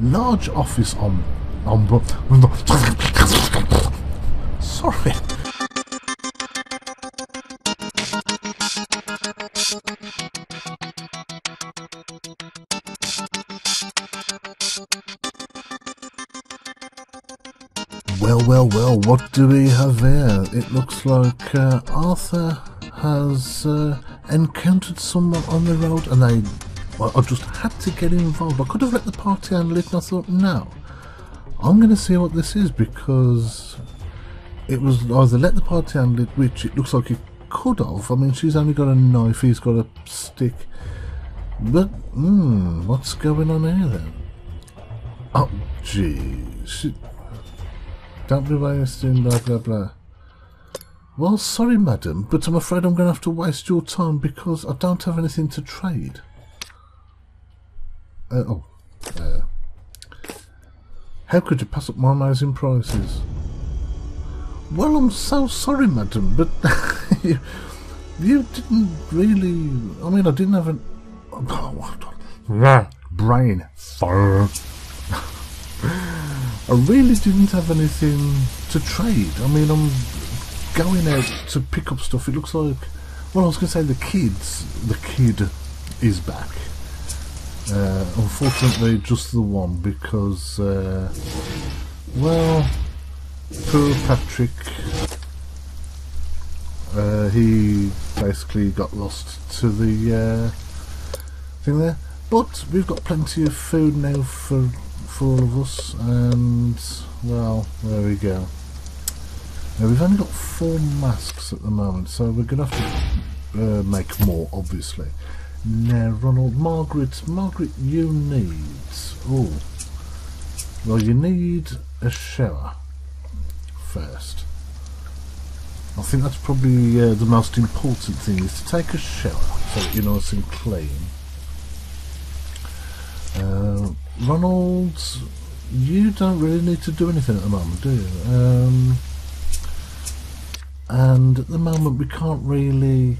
large office on on sorry Well, well, well, what do we have here? It looks like uh, Arthur has uh, encountered someone on the road and I, well, I just had to get involved. I could have let the party handle it and I thought, no, I'm going to see what this is because it was either let the party handle it, which it looks like it could have. I mean, she's only got a knife, he's got a stick. But, hmm, what's going on here then? Oh, jeez. Don't be wasting blah blah blah. Well, sorry, madam, but I'm afraid I'm going to have to waste your time because I don't have anything to trade. Uh, oh, uh, how could you pass up my amazing prices? Well, I'm so sorry, madam, but you, you didn't really. I mean, I didn't have an. Oh, brain. I really didn't have anything to trade. I mean, I'm going out to pick up stuff. It looks like, well, I was going to say the kids. The kid is back. Uh, unfortunately, just the one because, uh, well, poor Patrick. Uh, he basically got lost to the uh, thing there. But we've got plenty of food now for for all of us and well there we go now we've only got four masks at the moment so we're gonna have to uh, make more obviously now Ronald Margaret Margaret you need oh well you need a shower first I think that's probably uh, the most important thing is to take a shower so that you're nice and clean uh, Ronald, you don't really need to do anything at the moment, do you? Um, and at the moment we can't really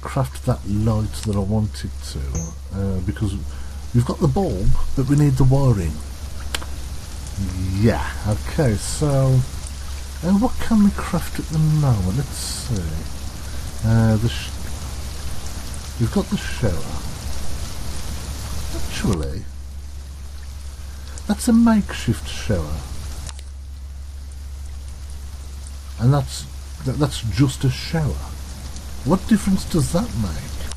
craft that light that I wanted to uh, because we've got the bulb but we need the wiring yeah okay so uh, what can we craft at the moment let's see uh, the we've got the shower actually that's a makeshift shower. And that's that's just a shower. What difference does that make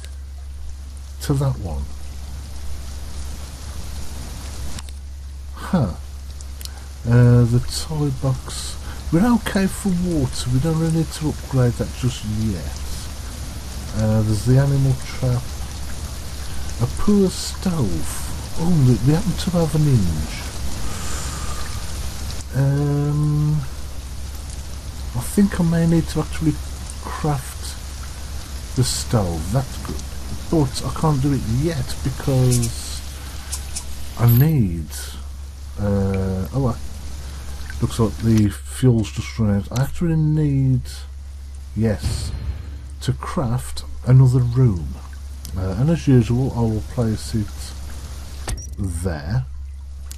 to that one? Huh. Uh, the toy box. We're okay for water. We don't really need to upgrade that just yet. Uh, there's the animal trap. A poor stove. Oh, we happen to have an inch. Um, I think I may need to actually craft the stove. That's good. But I can't do it yet because I need... Uh, oh, I, looks like the fuel's just run out. I actually need... Yes. To craft another room. Uh, and as usual, I will place it there.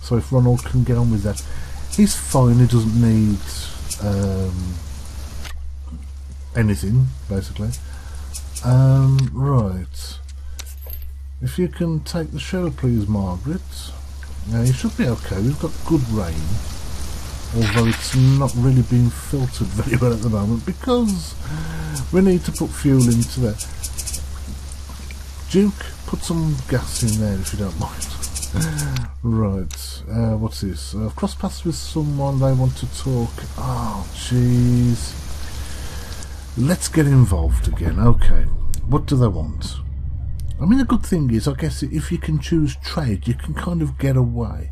So if Ronald can get on with that. He's fine, he doesn't need um, anything, basically. Um, right. If you can take the show, please, Margaret. Yeah, you should be okay. We've got good rain. Although it's not really being filtered very well at the moment because we need to put fuel into that. Duke, put some gas in there if you don't mind right, uh, what's this? Uh, I've crossed paths with someone, they want to talk. Oh, jeez. Let's get involved again. Okay, what do they want? I mean, the good thing is, I guess, if you can choose trade, you can kind of get away.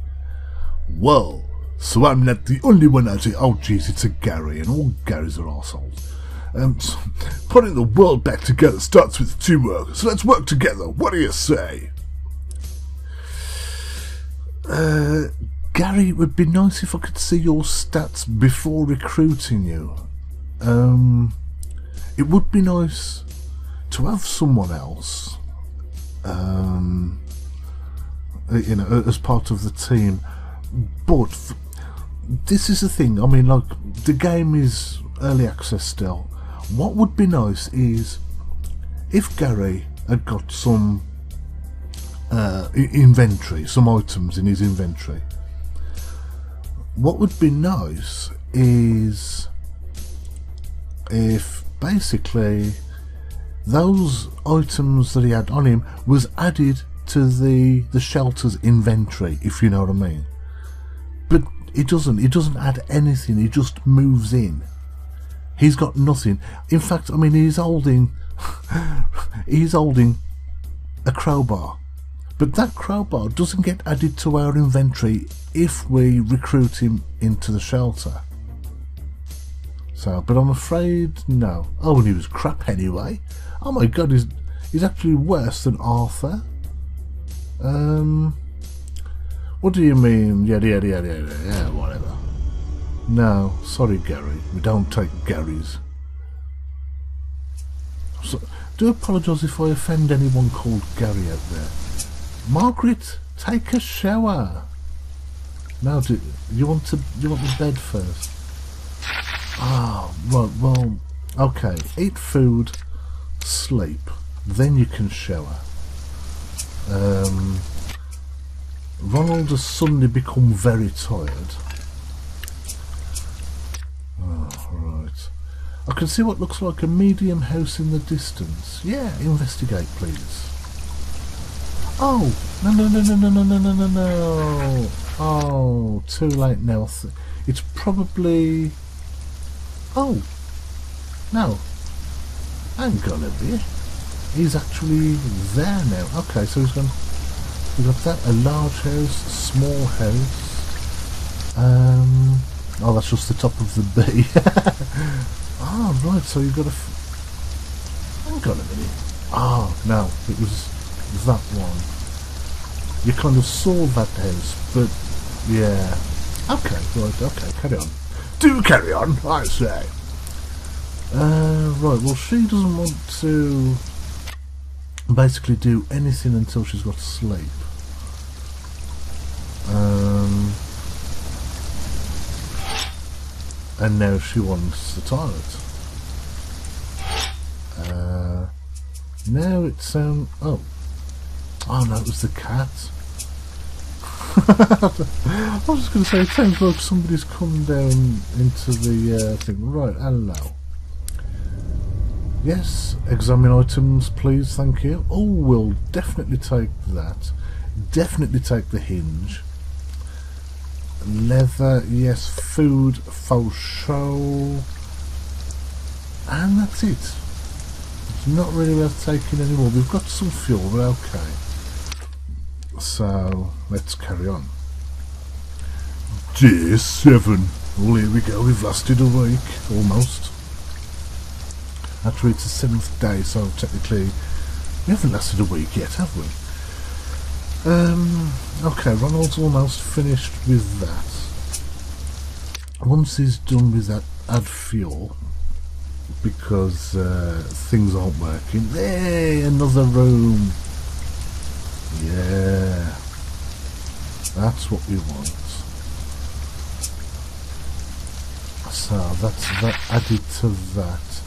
Well, so I'm not the only one out here. Oh, jeez, it's a Gary, and all Garys are assholes. Um, so putting the world back together starts with teamwork, so let's work together. What do you say? Uh, Gary, it would be nice if I could see your stats before recruiting you. Um, it would be nice to have someone else. Um, you know, as part of the team. But f- this is the thing. I mean, like the game is early access still. What would be nice is if Gary had got some uh, inventory, some items in his inventory. What would be nice is if basically those items that he had on him was added to the the shelter's inventory, if you know what I mean. But it doesn't. It doesn't add anything. He just moves in. He's got nothing. In fact, I mean, he's holding he's holding a crowbar. But that crowbar doesn't get added to our inventory if we recruit him into the shelter. So, but I'm afraid no. Oh, and he was crap anyway. Oh my god, he's he's actually worse than Arthur. Um, what do you mean? Yeah, yeah, yeah, yeah, yeah, whatever. No, sorry, Gary. We don't take Garys. So, do apologise if I offend anyone called Gary out there. Margaret, take a shower. Now, do you want to? You want the bed first? Ah, right. Well, okay. Eat food, sleep, then you can shower. Um, Ronald has suddenly become very tired. Oh, right. I can see what looks like a medium house in the distance. Yeah, investigate, please. Oh, no, no, no, no, no, no, no, no, no, no. Oh, too late now. It's probably. Oh, no. Hang on a bit. He's actually there now. Okay, so he's gone. We've got that a large house, small house. Um. Oh, that's just the top of the B. oh, right. So you've got a. F- Hang on a minute. Ah, no, it was that one. You kind of saw that house, but yeah. Okay, right. Okay, carry on. Do carry on, I say. Uh, right. Well, she doesn't want to basically do anything until she's got to sleep. Um, and now she wants the toilet. Uh, now it sounds. Oh, oh no, it was the cat. I was just going to say, it sounds like somebody's come down into the uh, thing. Right, hello. Yes, examine items, please, thank you. Oh, we'll definitely take that. Definitely take the hinge. Leather, yes, food, faux show. And that's it. It's not really worth taking anymore. We've got some fuel, but okay. So, let's carry on. Day seven. Well, here we go. We've lasted a week, almost. Actually, it's the seventh day, so technically we haven't lasted a week yet, have we? Um, okay, Ronald's almost finished with that. Once he's done with that, add fuel because uh, things aren't working. Hey, another room. Yeah, that's what we want. So that's that added to that.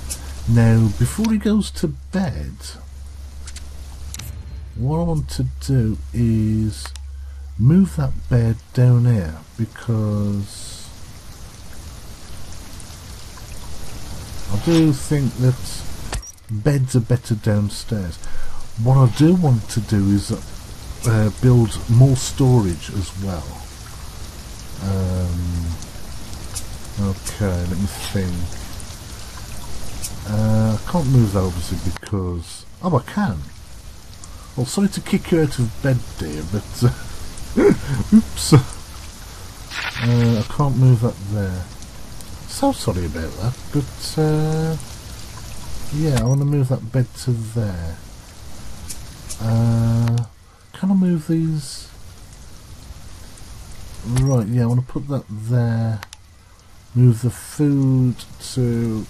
Now, before he goes to bed, what I want to do is move that bed down here because I do think that beds are better downstairs. What I do want to do is uh, build more storage as well. Um, okay, let me think. Uh, I can't move that obviously because... Oh, I can. Well, sorry to kick you out of bed, dear, but... Uh, oops. Uh, I can't move that there. So sorry about that, but... Uh, yeah, I want to move that bed to there. Uh, can I move these? Right, yeah, I want to put that there. Move the food to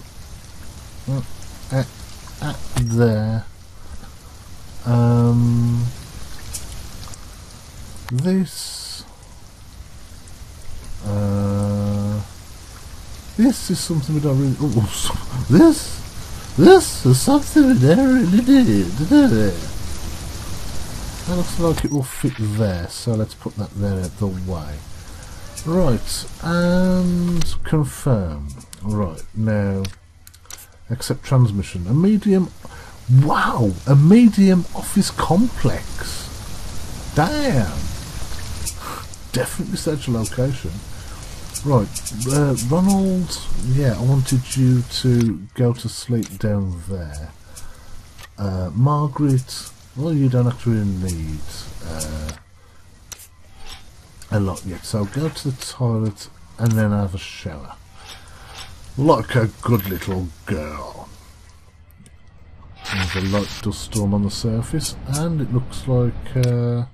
at, at there. Um, this. Uh, this is something we don't really. Oh, this, this is something we don't really need. That looks like it will fit there, so let's put that there the way. Right, and confirm. Right, now, accept transmission. A medium, wow, a medium office complex. Damn. Definitely such a location. Right, uh, Ronald, yeah, I wanted you to go to sleep down there. Uh, Margaret, well, you don't actually need uh, a lot yet, so go to the toilet and then have a shower. Like a good little girl. There's a light dust storm on the surface, and it looks like uh,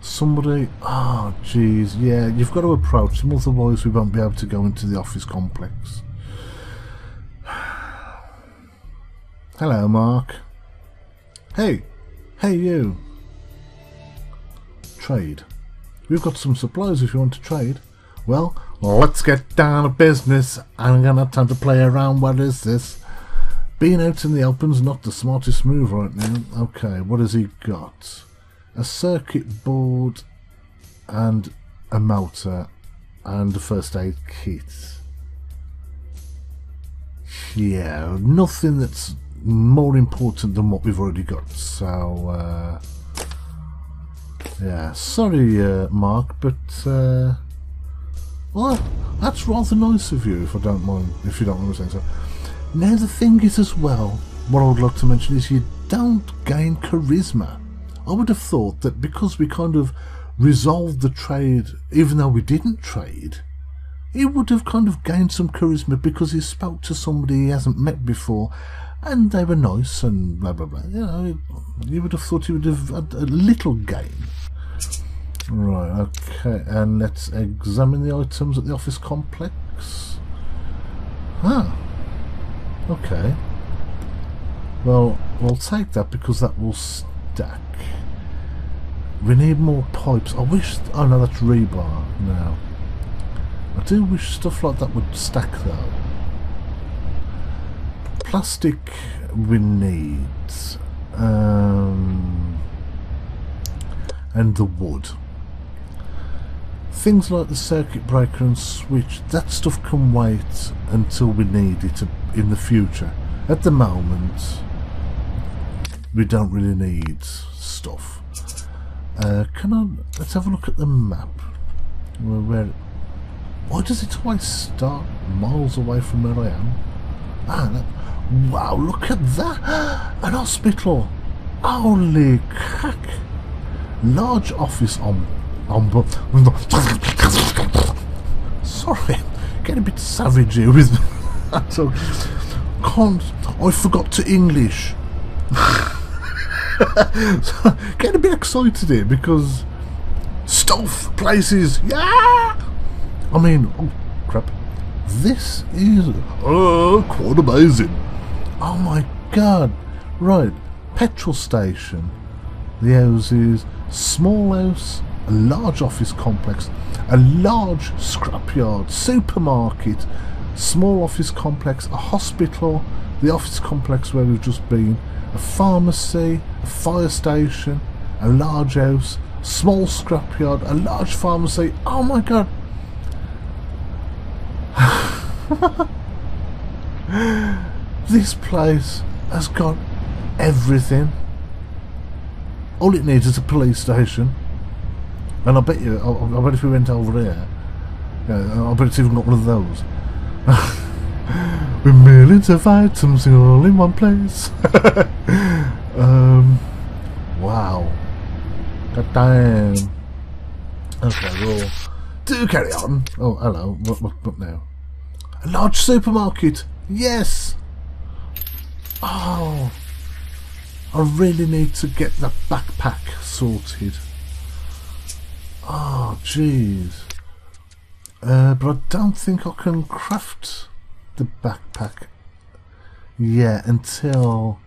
somebody. Oh, jeez, yeah, you've got to approach them, otherwise we won't be able to go into the office complex. Hello, Mark. Hey, hey, you. Trade. We've got some supplies if you want to trade. Well, let's get down to business. I am gonna have time to play around. What is this? Being out in the open's not the smartest move right now. Okay, what has he got? A circuit board and a motor and a first aid kit. Yeah, nothing that's more important than what we've already got. So, uh, yeah, sorry, uh, Mark, but uh, well, that's rather nice of you, if I don't mind, if you don't mind saying so. Now the thing is as well, what I would like to mention is you don't gain charisma. I would have thought that because we kind of resolved the trade, even though we didn't trade, he would have kind of gained some charisma because he spoke to somebody he hasn't met before, and they were nice and blah blah blah. You know, you would have thought he would have had a little gain. Right, okay, and let's examine the items at the office complex. Ah, Okay. Well, we'll take that because that will stack. We need more pipes. I wish... Oh no, that's rebar now. I do wish stuff like that would stack though. Plastic we need. Um, and the wood. Things like the circuit breaker and switch, that stuff can wait until we need it in the future. At the moment, we don't really need stuff. Uh, can I? Let's have a look at the map. Where? where why does it always start miles away from where I am? Ah, that, wow! Look at that! An hospital. Holy heck! Large office on. Um, um, sorry, get a bit savage here with. so, can't. I forgot to English. so, get a bit excited here because stuff, places, yeah. I mean, oh crap, this is oh quite amazing. Oh my god! Right, petrol station. The houses, small house, a large office complex, a large scrapyard, supermarket, small office complex, a hospital, the office complex where we've just been, a pharmacy, a fire station, a large house, small scrapyard, a large pharmacy. Oh my god! this place has got everything. All it needs is a police station. And I bet you, I, I bet if we went over there, yeah, I bet it's even got one of those. With millions of items all in one place. um, wow. God damn. Okay, well, do carry on. Oh, hello. What, what, what now? A large supermarket. Yes. Oh, I really need to get the backpack sorted. Oh, jeez. Uh, but I don't think I can craft the backpack yet until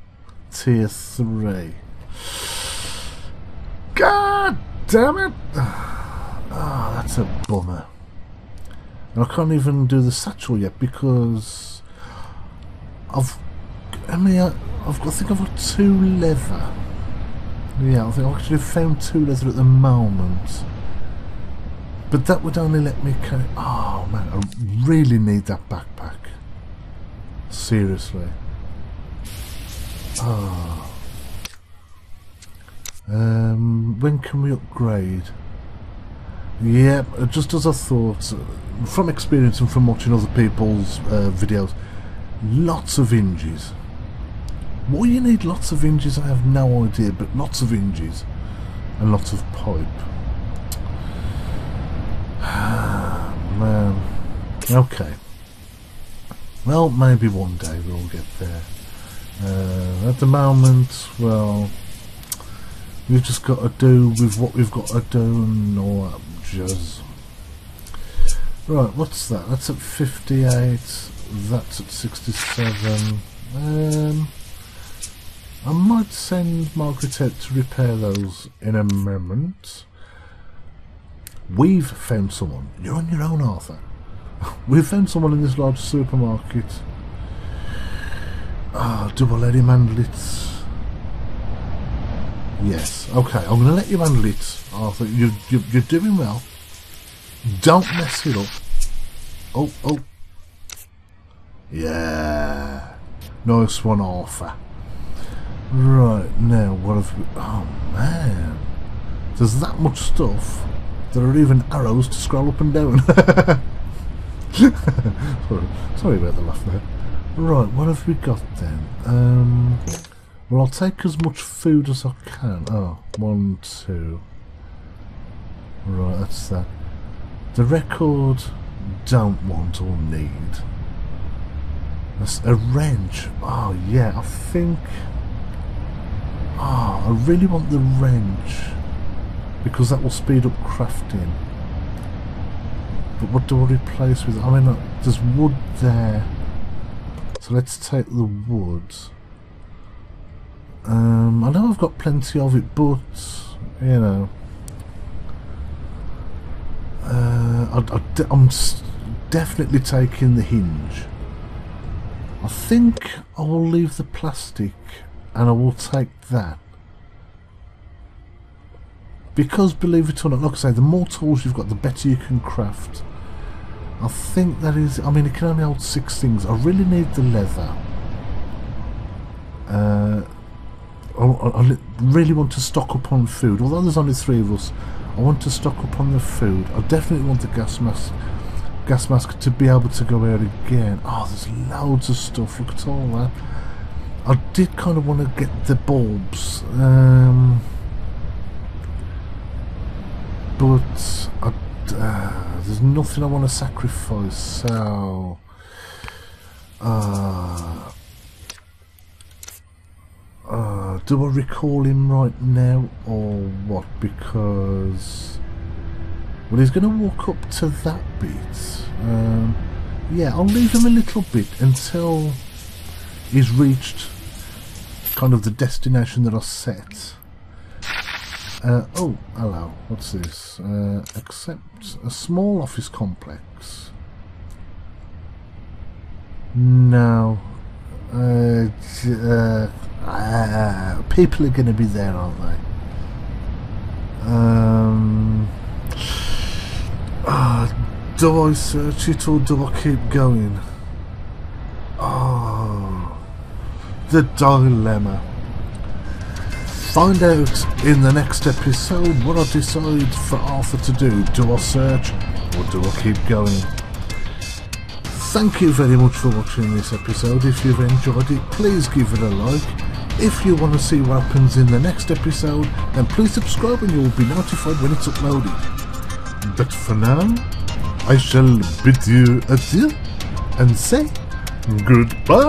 tier 3. God damn it! Ah, that's a bummer. And I can't even do the satchel yet because I've. I mean, I, I've got, I think I've got two leather. Yeah, I think I've actually found two leather at the moment. But that would only let me carry. Oh man, I really need that backpack. Seriously. Oh. Um, when can we upgrade? Yep, yeah, just as I thought, from experience and from watching other people's uh, videos, lots of hinges. Why you need lots of hinges, I have no idea, but lots of hinges and lots of pipe. Man. Okay. Well, maybe one day we'll get there. Uh, at the moment, well, we've just got to do with what we've got to do that jazz. Right, what's that? That's at 58. That's at 67. Um, I might send Margaret out to repair those in a moment. We've found someone. You're on your own, Arthur. We've found someone in this large supermarket. Ah, do I let him handle it? Yes. Okay, I'm going to let you handle it, Arthur. You, you, you're doing well. Don't mess it up. Oh, oh. Yeah. Nice one, Arthur. Right, now, what have we... Oh, man. There's that much stuff. There are even arrows to scroll up and down. sorry, about the laugh there. Right, what have we got then? Um, well, I'll take as much food as I can. Oh, one, two. Right, that's that. The record don't want or need. That's a wrench. Oh, yeah, I think... Oh, I really want the wrench because that will speed up crafting. But what do I replace with? I mean, there's wood there. So let's take the wood. Um, I know I've got plenty of it, but, you know. Uh, I, am definitely taking the hinge. I think I will leave the plastic and I will take that because believe it or not, like I say, the more tools you've got, the better you can craft. I think that is, I mean, it can only hold six things. I really need the leather. Uh, I, I, really want to stock up on food. Although there's only three of us, I want to stock up on the food. I definitely want the gas mask, gas mask to be able to go out again. Oh, there's loads of stuff. Look at all that. I did kind of want to get the bulbs. Um, but I, uh, there's nothing I want to sacrifice, so... Uh, uh, do I recall him right now or what? Because... Well, he's going to walk up to that bit. Um, yeah, I'll leave him a little bit until he's reached kind of the destination that I set. Uh, oh, hello. What's this? Uh, accept a small office complex. No. Uh, uh, people are going to be there, aren't they? Um, uh, do I search it or do I keep going? Oh, the dilemma find out in the next episode what I decide for Arthur to do. Do I search or do I keep going? Thank you very much for watching this episode. If you've enjoyed it, please give it a like. If you want to see what happens in the next episode, then please subscribe and you will be notified when it's uploaded. But for now, I shall bid you adieu and say goodbye.